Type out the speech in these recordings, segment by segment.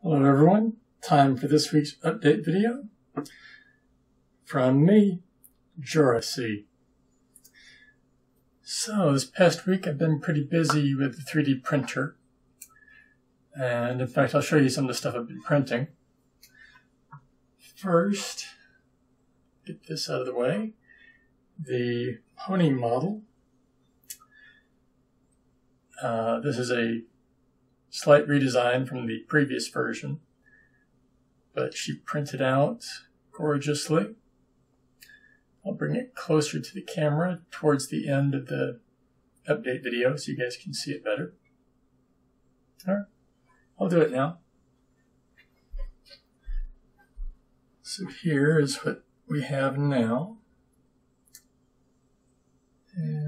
Hello everyone, time for this week's update video from me, JoRaSe. So this past week I've been pretty busy with the 3D printer and in fact I'll show you some of the stuff I've been printing. First, get this out of the way, the pony model. Uh, this is a slight redesign from the previous version, but she printed out gorgeously. I'll bring it closer to the camera towards the end of the update video so you guys can see it better. All right, I'll do it now. So here is what we have now. And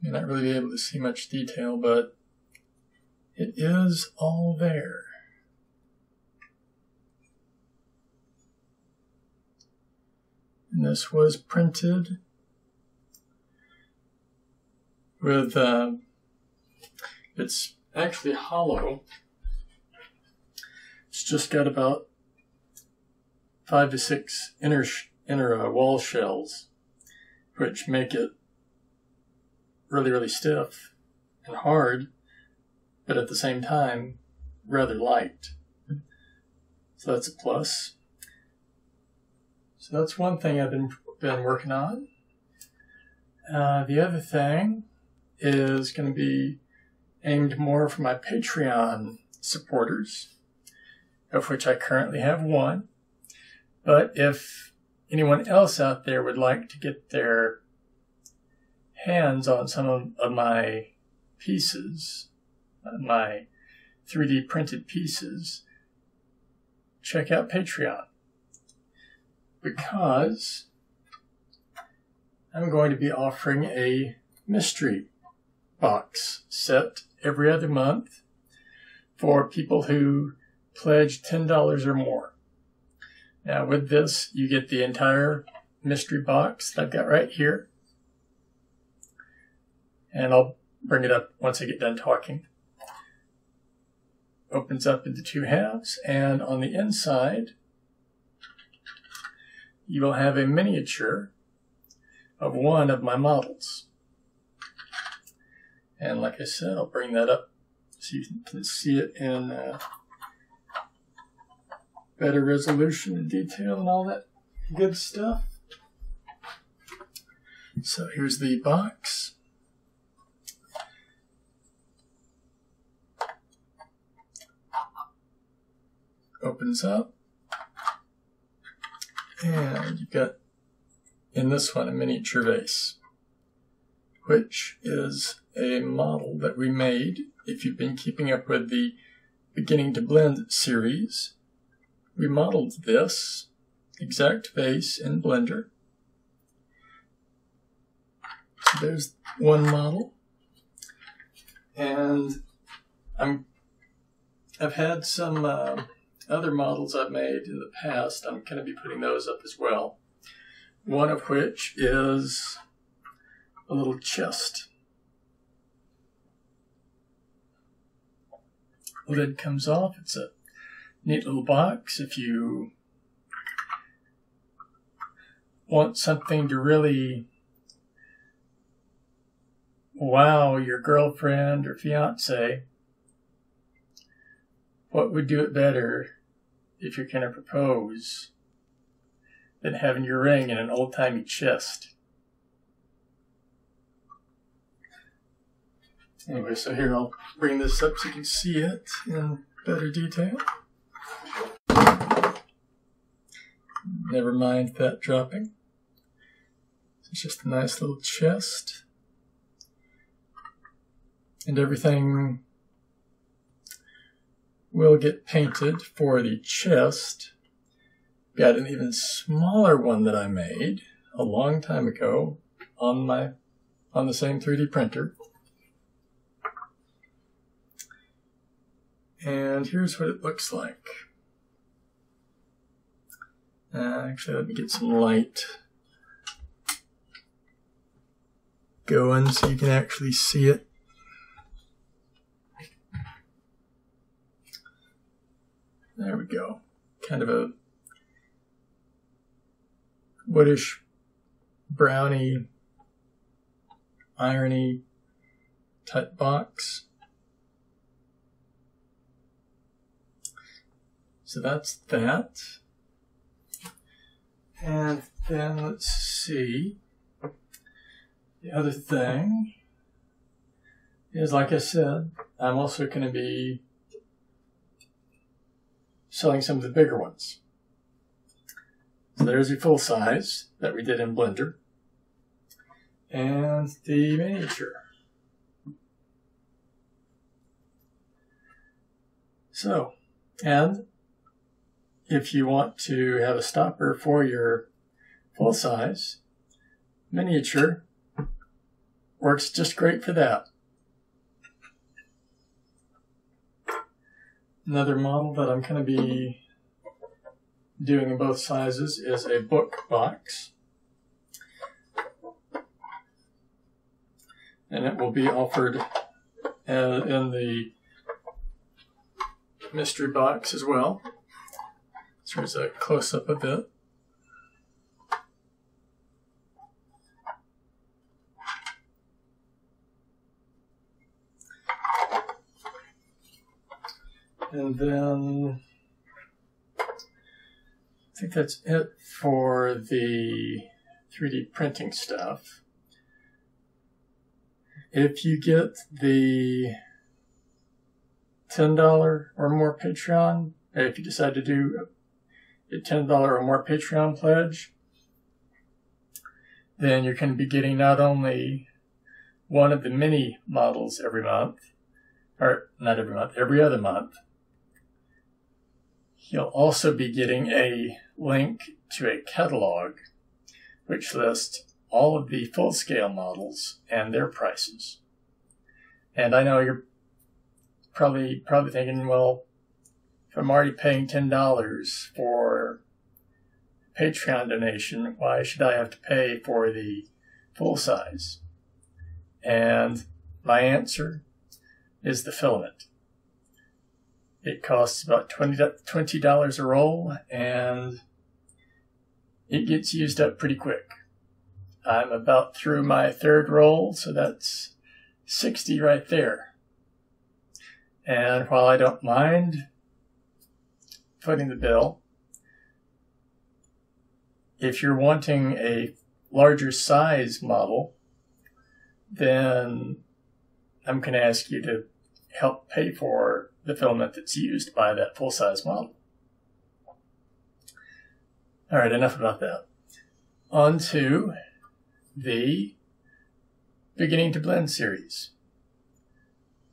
May not really be able to see much detail, but it is all there. And this was printed with, uh, it's actually hollow. It's just got about five to six inner, inner uh, wall shells, which make it really, really stiff and hard, but at the same time, rather light. So that's a plus. So that's one thing I've been, been working on. Uh, the other thing is going to be aimed more for my Patreon supporters, of which I currently have one. But if anyone else out there would like to get their hands on some of, of my pieces, uh, my 3D printed pieces, check out Patreon. Because I'm going to be offering a mystery box set every other month for people who pledge $10 or more. Now, with this, you get the entire mystery box that I've got right here and I'll bring it up once I get done talking. Opens up into two halves, and on the inside, you will have a miniature of one of my models. And like I said, I'll bring that up so you can see it in uh, better resolution and detail and all that good stuff. So here's the box. Opens up. And you've got in this one a miniature vase, which is a model that we made. If you've been keeping up with the Beginning to Blend series, we modeled this exact vase in Blender. So there's one model. And I'm I've had some uh, other models I've made in the past, I'm going to be putting those up as well. One of which is a little chest. Lid comes off. It's a neat little box. If you want something to really wow your girlfriend or fiance, what would do it better if you're going to propose than having your ring in an old timey chest. Anyway, so here I'll bring this up so you can see it in better detail. Never mind that dropping. It's just a nice little chest. And everything will get painted for the chest. Got an even smaller one that I made a long time ago on my on the same 3D printer. And here's what it looks like. Uh, actually, let me get some light going so you can actually see it. There we go. Kind of a woodish, browny, irony type box. So that's that. And then let's see. The other thing is, like I said, I'm also going to be selling some of the bigger ones. So there's the full size that we did in Blender. And the miniature. So, and if you want to have a stopper for your full size, miniature works just great for that. Another model that I'm going to be doing in both sizes is a book box. And it will be offered uh, in the mystery box as well. So here's a close up of it. And then I think that's it for the 3D printing stuff. If you get the $10 or more Patreon, if you decide to do a $10 or more Patreon pledge, then you're going to be getting not only one of the mini models every month, or not every month, every other month, You'll also be getting a link to a catalog which lists all of the full scale models and their prices. And I know you're probably probably thinking, well, if I'm already paying ten dollars for Patreon donation, why should I have to pay for the full size? And my answer is the filament. It costs about $20 a roll and it gets used up pretty quick. I'm about through my third roll, so that's 60 right there. And while I don't mind footing the bill, if you're wanting a larger size model, then I'm going to ask you to help pay for the filament that's used by that full size model. All right, enough about that. On to the Beginning to Blend series.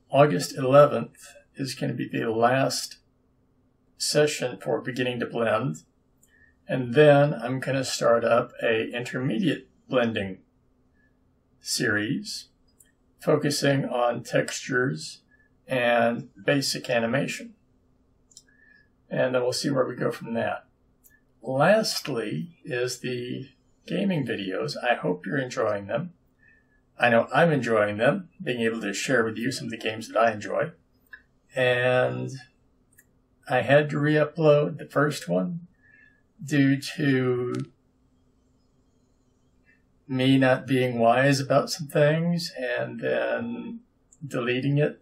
August 11th is going to be the last session for Beginning to Blend. And then I'm going to start up a intermediate blending series focusing on textures and basic animation. And then we'll see where we go from that. Lastly is the gaming videos. I hope you're enjoying them. I know I'm enjoying them, being able to share with you some of the games that I enjoy. And I had to re upload the first one due to me not being wise about some things and then deleting it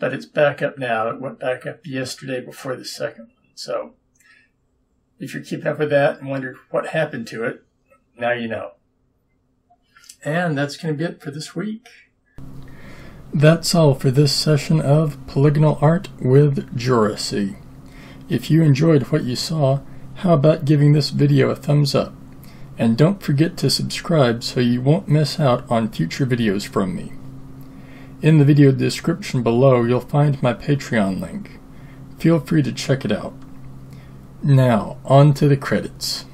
but it's back up now. It went back up yesterday before the second one. So if you're keeping up with that and wondered what happened to it, now you know. And that's going to be it for this week. That's all for this session of Polygonal Art with JoRaSe. If you enjoyed what you saw, how about giving this video a thumbs up? And don't forget to subscribe so you won't miss out on future videos from me. In the video description below, you'll find my Patreon link. Feel free to check it out. Now, on to the credits.